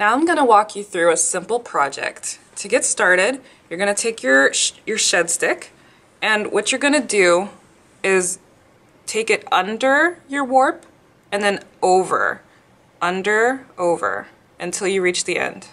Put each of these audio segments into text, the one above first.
Now I'm going to walk you through a simple project. To get started, you're going to take your, sh your shed stick and what you're going to do is take it under your warp and then over, under, over until you reach the end.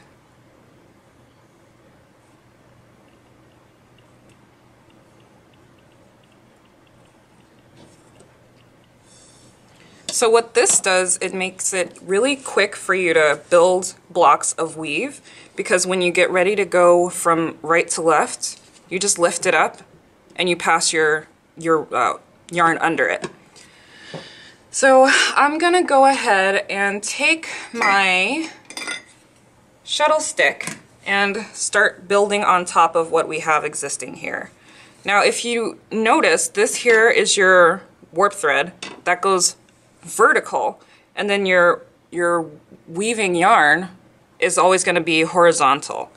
So what this does, it makes it really quick for you to build blocks of weave because when you get ready to go from right to left, you just lift it up and you pass your, your uh, yarn under it. So I'm gonna go ahead and take my shuttle stick and start building on top of what we have existing here. Now if you notice, this here is your warp thread that goes vertical and then your your weaving yarn is always going to be horizontal.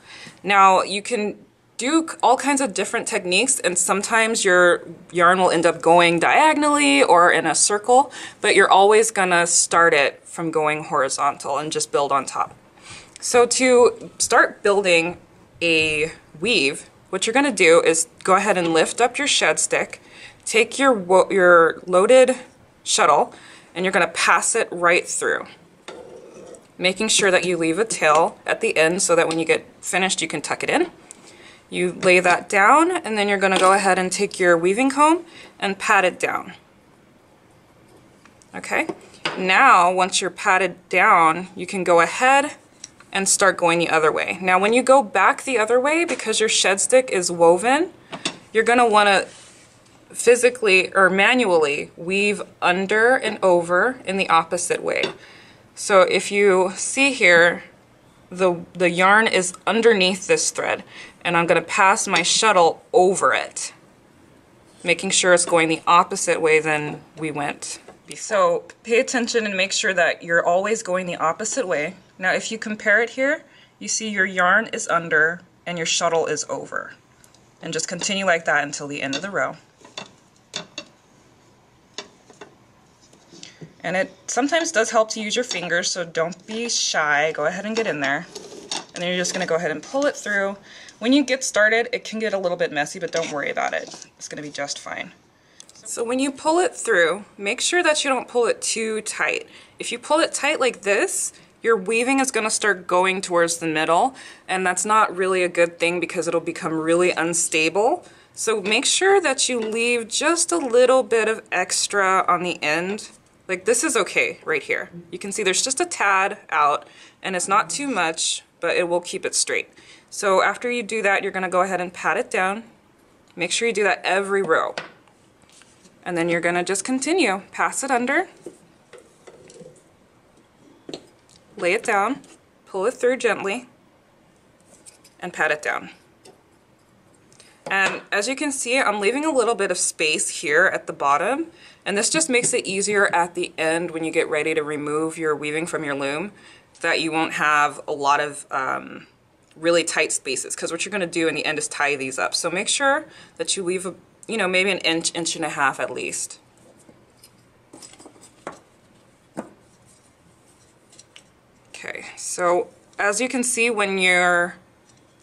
Now you can do all kinds of different techniques and sometimes your yarn will end up going diagonally or in a circle, but you're always gonna start it from going horizontal and just build on top. So to start building a weave, what you're gonna do is go ahead and lift up your shed stick, take your, your loaded shuttle, and you're going to pass it right through. Making sure that you leave a tail at the end so that when you get finished you can tuck it in. You lay that down and then you're going to go ahead and take your weaving comb and pat it down. Okay, now once you're patted down you can go ahead and start going the other way. Now when you go back the other way because your shed stick is woven you're going to want to physically or manually weave under and over in the opposite way. So if you see here, the, the yarn is underneath this thread and I'm going to pass my shuttle over it, making sure it's going the opposite way than we went. So pay attention and make sure that you're always going the opposite way. Now if you compare it here, you see your yarn is under and your shuttle is over. And just continue like that until the end of the row. And it sometimes does help to use your fingers, so don't be shy. Go ahead and get in there. And then you're just going to go ahead and pull it through. When you get started, it can get a little bit messy, but don't worry about it. It's going to be just fine. So when you pull it through, make sure that you don't pull it too tight. If you pull it tight like this, your weaving is going to start going towards the middle, and that's not really a good thing because it'll become really unstable. So make sure that you leave just a little bit of extra on the end like this is okay right here. You can see there's just a tad out and it's not too much, but it will keep it straight. So after you do that, you're gonna go ahead and pat it down. Make sure you do that every row. And then you're gonna just continue. Pass it under, lay it down, pull it through gently, and pat it down. And as you can see, I'm leaving a little bit of space here at the bottom, and this just makes it easier at the end when you get ready to remove your weaving from your loom, that you won't have a lot of um, really tight spaces, because what you're gonna do in the end is tie these up. So make sure that you leave, a, you know, maybe an inch, inch and a half at least. Okay, so as you can see, when you're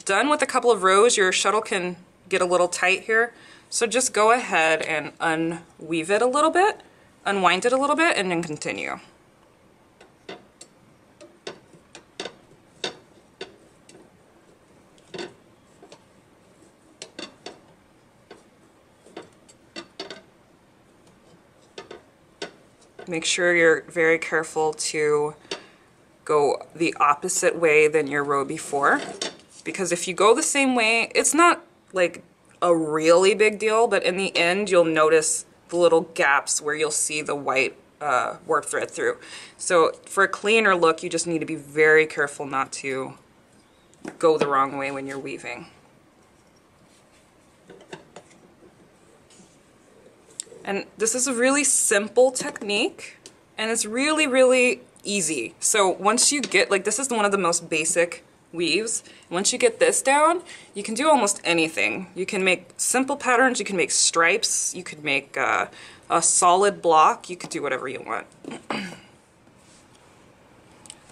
done with a couple of rows, your shuttle can get a little tight here. So just go ahead and unweave it a little bit, unwind it a little bit, and then continue. Make sure you're very careful to go the opposite way than your row before because if you go the same way, it's not like a really big deal, but in the end you'll notice the little gaps where you'll see the white uh, warp thread through. So for a cleaner look, you just need to be very careful not to go the wrong way when you're weaving. And this is a really simple technique and it's really, really easy. So once you get, like this is one of the most basic weaves. Once you get this down, you can do almost anything. You can make simple patterns, you can make stripes, you could make uh, a solid block, you could do whatever you want.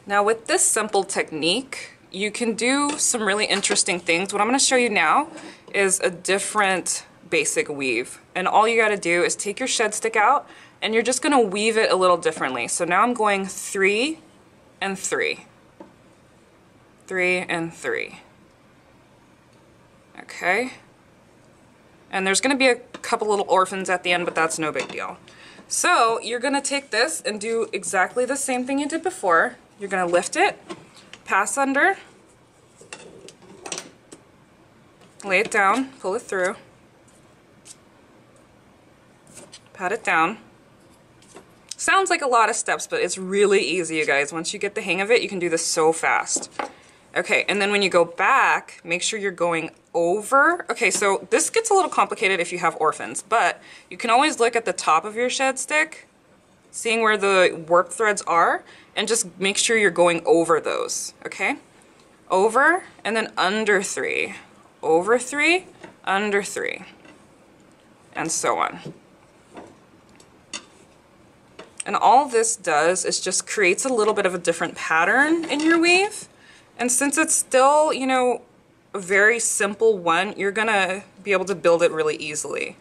Now with this simple technique, you can do some really interesting things. What I'm gonna show you now is a different basic weave. And all you gotta do is take your shed stick out and you're just gonna weave it a little differently. So now I'm going three and three. Three and three. Okay. And there's gonna be a couple little orphans at the end, but that's no big deal. So you're gonna take this and do exactly the same thing you did before. You're gonna lift it, pass under, lay it down, pull it through, pat it down. Sounds like a lot of steps, but it's really easy, you guys. Once you get the hang of it, you can do this so fast. Okay, and then when you go back, make sure you're going over. Okay, so this gets a little complicated if you have orphans, but you can always look at the top of your shed stick, seeing where the warp threads are, and just make sure you're going over those, okay? Over and then under three, over three, under three, and so on. And all this does is just creates a little bit of a different pattern in your weave. And since it's still, you know, a very simple one, you're gonna be able to build it really easily.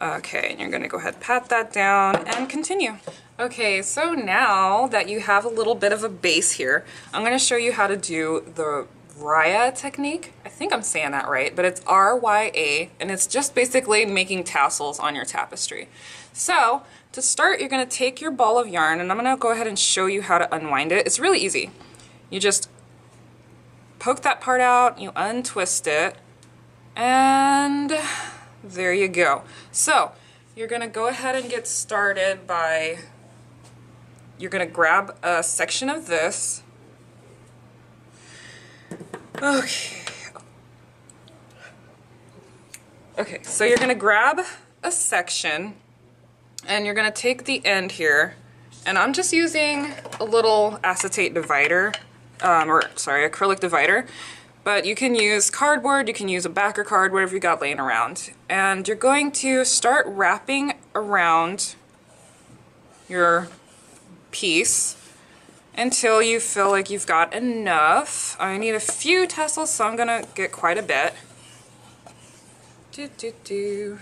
Okay, and you're gonna go ahead, pat that down, and continue. Okay, so now that you have a little bit of a base here, I'm gonna show you how to do the Rya technique. I think I'm saying that right, but it's R-Y-A, and it's just basically making tassels on your tapestry. So, to start, you're gonna take your ball of yarn, and I'm gonna go ahead and show you how to unwind it. It's really easy. You just poke that part out, you untwist it, and there you go. So you're to go ahead and get started by, you're to grab a section of this. Okay. Okay, so you're to grab a section and you're to take the end here and I'm just using a little acetate divider, um, or sorry, acrylic divider. But you can use cardboard, you can use a backer card, whatever you got laying around. And you're going to start wrapping around your piece until you feel like you've got enough. I need a few tassels, so I'm gonna get quite a bit. Do, do, do.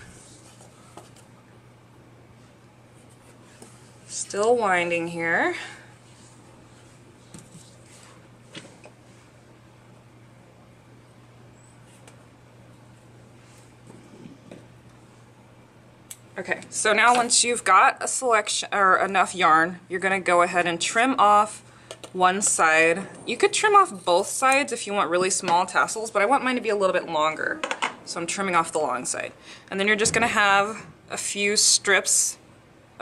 Still winding here. Okay, so now once you've got a selection or enough yarn, you're gonna go ahead and trim off one side. You could trim off both sides if you want really small tassels, but I want mine to be a little bit longer. So I'm trimming off the long side. And then you're just gonna have a few strips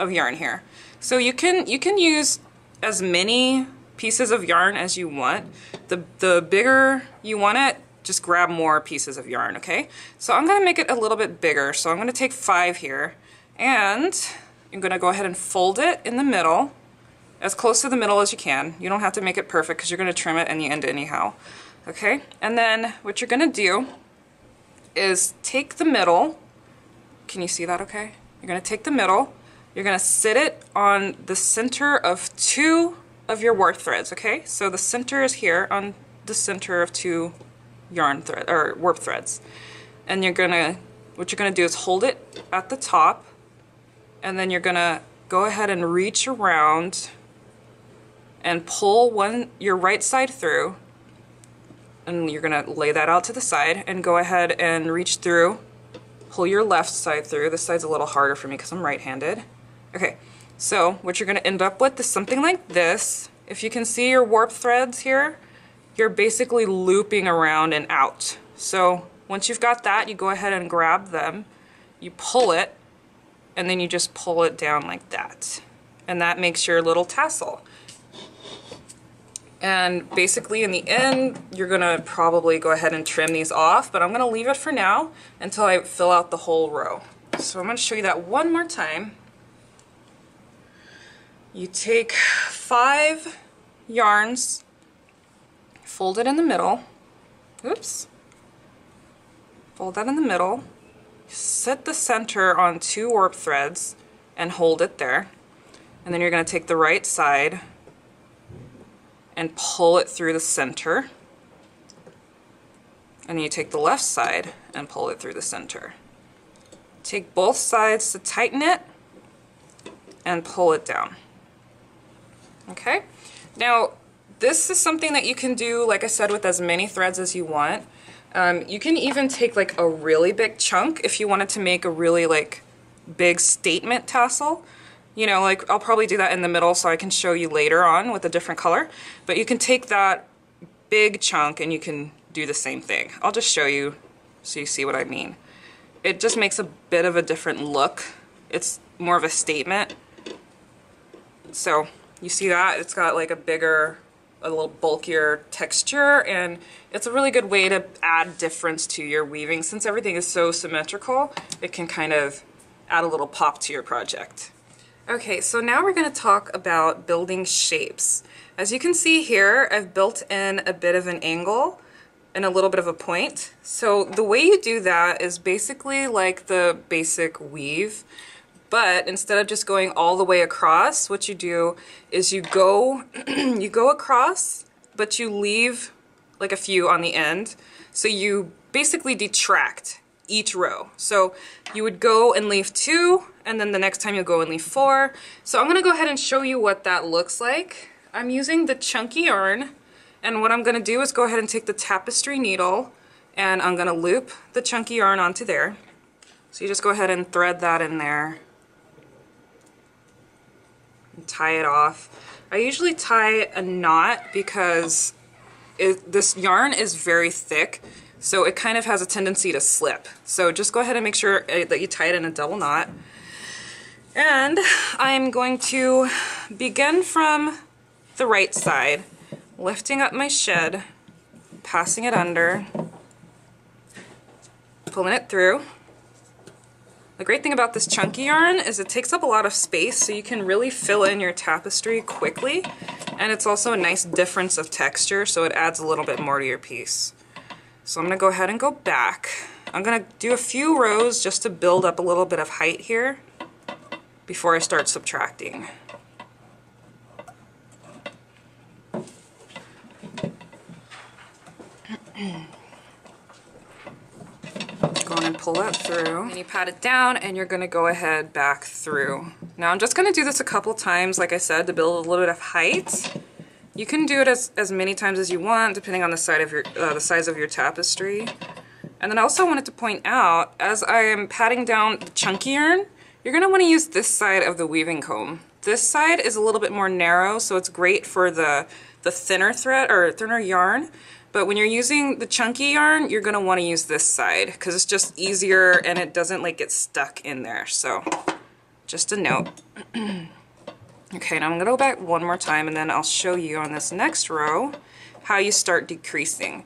of yarn here. So you can you can use as many pieces of yarn as you want. The, the bigger you want it, just grab more pieces of yarn, okay? So I'm gonna make it a little bit bigger. So I'm gonna take five here and you're gonna go ahead and fold it in the middle, as close to the middle as you can. You don't have to make it perfect because you're gonna trim it in the end anyhow. Okay, and then what you're gonna do is take the middle, can you see that okay? You're gonna take the middle, you're gonna sit it on the center of two of your warp threads, okay? So the center is here on the center of two yarn thread or warp threads. And you're gonna, what you're gonna do is hold it at the top and then you're gonna go ahead and reach around and pull one your right side through. And you're gonna lay that out to the side and go ahead and reach through pull your left side through. This side's a little harder for me because I'm right-handed. Okay so what you're gonna end up with is something like this. If you can see your warp threads here you're basically looping around and out. So once you've got that you go ahead and grab them. You pull it and then you just pull it down like that. And that makes your little tassel. And basically in the end, you're gonna probably go ahead and trim these off, but I'm gonna leave it for now until I fill out the whole row. So I'm gonna show you that one more time. You take five yarns, fold it in the middle, oops, fold that in the middle, set the center on two warp threads and hold it there. And then you're going to take the right side and pull it through the center. And then you take the left side and pull it through the center. Take both sides to tighten it and pull it down. Okay, now this is something that you can do, like I said, with as many threads as you want. Um, you can even take like a really big chunk if you wanted to make a really like big statement tassel. You know, like I'll probably do that in the middle so I can show you later on with a different color. But you can take that big chunk and you can do the same thing. I'll just show you so you see what I mean. It just makes a bit of a different look. It's more of a statement. So you see that? It's got like a bigger a little bulkier texture and it's a really good way to add difference to your weaving. Since everything is so symmetrical, it can kind of add a little pop to your project. Okay, so now we're going to talk about building shapes. As you can see here, I've built in a bit of an angle and a little bit of a point. So the way you do that is basically like the basic weave. But instead of just going all the way across, what you do is you go, you go across, but you leave like a few on the end. So you basically detract each row. So you would go and leave two, and then the next time you'll go and leave four. So I'm gonna go ahead and show you what that looks like. I'm using the chunky yarn, and what I'm gonna do is go ahead and take the tapestry needle, and I'm gonna loop the chunky yarn onto there. So you just go ahead and thread that in there tie it off. I usually tie a knot because it, this yarn is very thick, so it kind of has a tendency to slip. So just go ahead and make sure uh, that you tie it in a double knot. And I'm going to begin from the right side, lifting up my shed, passing it under, pulling it through, the great thing about this chunky yarn is it takes up a lot of space so you can really fill in your tapestry quickly and it's also a nice difference of texture so it adds a little bit more to your piece. So I'm going to go ahead and go back. I'm going to do a few rows just to build up a little bit of height here before I start subtracting. Go on and pull that through. And you pat it down and you're gonna go ahead back through. Now I'm just gonna do this a couple times, like I said, to build a little bit of height. You can do it as, as many times as you want, depending on the, side of your, uh, the size of your tapestry. And then I also wanted to point out, as I am patting down the chunky yarn, you're gonna wanna use this side of the weaving comb. This side is a little bit more narrow, so it's great for the, the thinner thread, or thinner yarn, but when you're using the chunky yarn, you're gonna wanna use this side because it's just easier and it doesn't like get stuck in there. So just a note. okay, now I'm gonna go back one more time and then I'll show you on this next row how you start decreasing.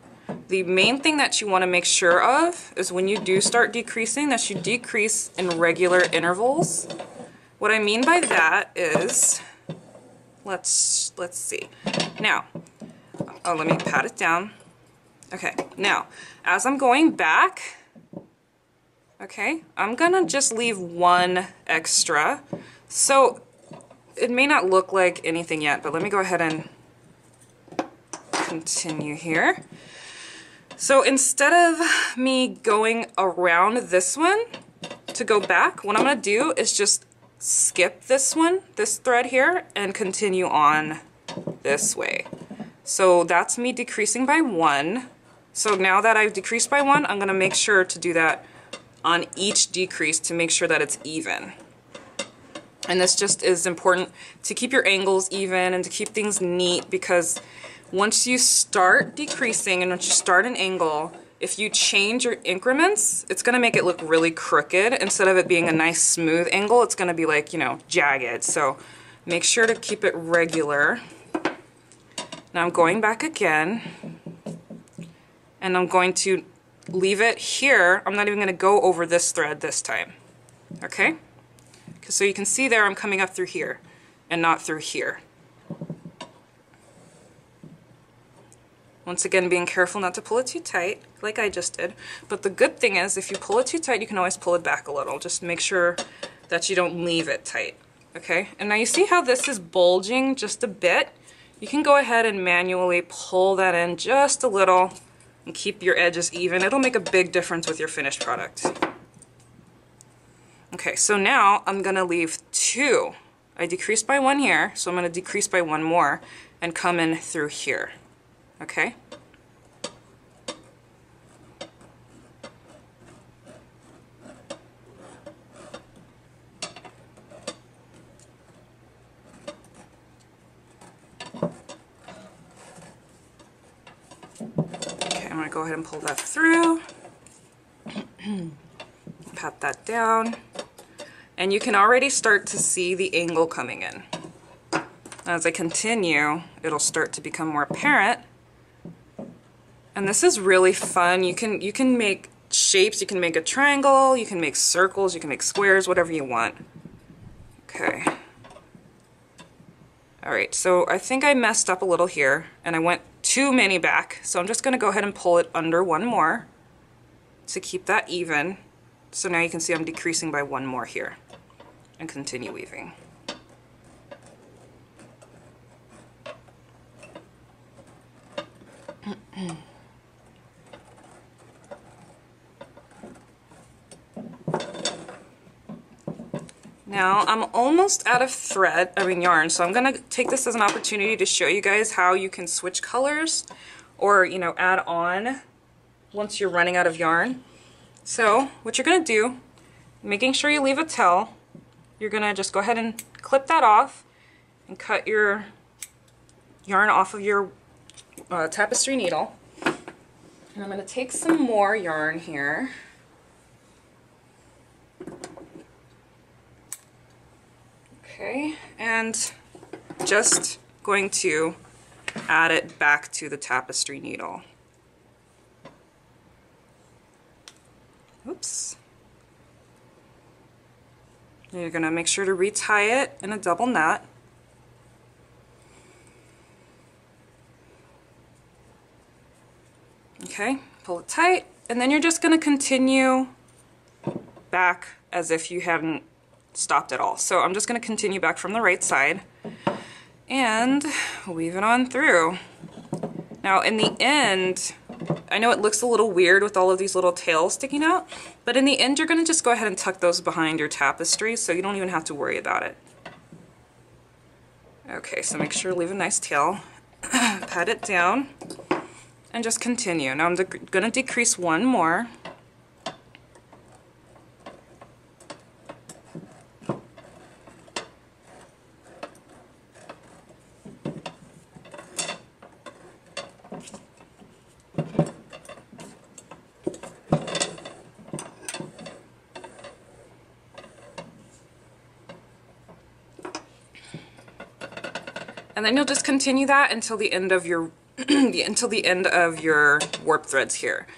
The main thing that you wanna make sure of is when you do start decreasing that you decrease in regular intervals. What I mean by that is, let's, let's see. Now, Oh, let me pat it down. Okay, now, as I'm going back, okay, I'm gonna just leave one extra. So, it may not look like anything yet, but let me go ahead and continue here. So instead of me going around this one to go back, what I'm gonna do is just skip this one, this thread here, and continue on this way. So that's me decreasing by one. So now that I've decreased by one, I'm gonna make sure to do that on each decrease to make sure that it's even. And this just is important to keep your angles even and to keep things neat because once you start decreasing and once you start an angle, if you change your increments, it's gonna make it look really crooked. Instead of it being a nice smooth angle, it's gonna be like, you know, jagged. So make sure to keep it regular. Now I'm going back again and I'm going to leave it here. I'm not even going to go over this thread this time. Okay? So you can see there I'm coming up through here and not through here. Once again, being careful not to pull it too tight, like I just did. But the good thing is, if you pull it too tight, you can always pull it back a little. Just make sure that you don't leave it tight. Okay? And now you see how this is bulging just a bit? You can go ahead and manually pull that in just a little and keep your edges even. It'll make a big difference with your finished product. Okay, so now I'm gonna leave two. I decreased by one here, so I'm gonna decrease by one more and come in through here, okay? Ahead and pull that through. Pat that down. And you can already start to see the angle coming in. As I continue, it'll start to become more apparent. And this is really fun. You can you can make shapes, you can make a triangle, you can make circles, you can make squares, whatever you want. Okay. All right, so I think I messed up a little here and I went too many back. So I'm just gonna go ahead and pull it under one more to keep that even. So now you can see I'm decreasing by one more here and continue weaving. Now I'm almost out of thread, I mean yarn, so I'm gonna take this as an opportunity to show you guys how you can switch colors or, you know, add on once you're running out of yarn. So what you're gonna do, making sure you leave a tail, you're gonna just go ahead and clip that off and cut your yarn off of your uh, tapestry needle. And I'm gonna take some more yarn here. Okay, and just going to add it back to the tapestry needle. Oops. You're going to make sure to retie it in a double knot. Okay, pull it tight, and then you're just going to continue back as if you hadn't stopped at all. So I'm just going to continue back from the right side and weave it on through. Now in the end, I know it looks a little weird with all of these little tails sticking out, but in the end you're going to just go ahead and tuck those behind your tapestry so you don't even have to worry about it. Okay, so make sure leave a nice tail, pat it down, and just continue. Now I'm going to decrease one more. And then you'll just continue that until the end of your the, until the end of your warp threads here.